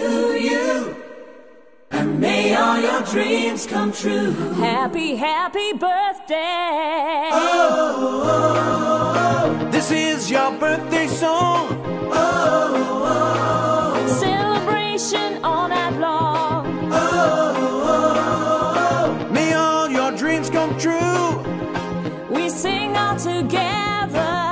to you. And may all your dreams come true. Happy, happy birthday. Oh, oh, oh. this is your birthday song. Oh, celebration all night long. Oh, may all your dreams come true. We sing all together.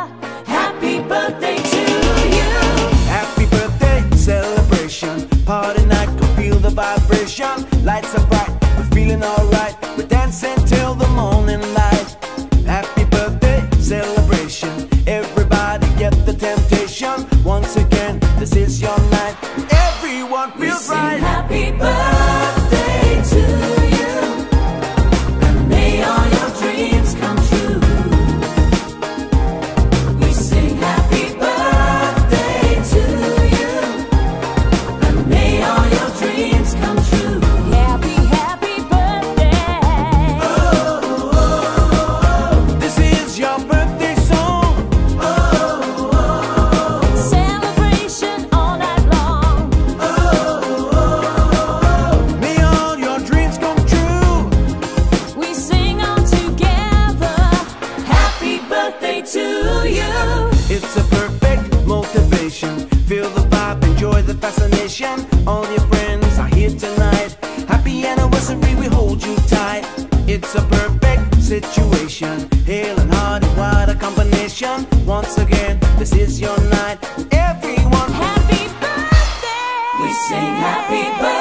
Vibration. Lights are bright, we're feeling alright. We're dancing till the morning light. Happy birthday celebration. Everybody get the temptation. Once again, this is your night. Everyone feels right. happy birthday celebration. All your friends are here tonight. Happy anniversary, we hold you tight. It's a perfect situation. Hale and hearty, what a combination. Once again, this is your night. Everyone, happy birthday! We sing happy birthday.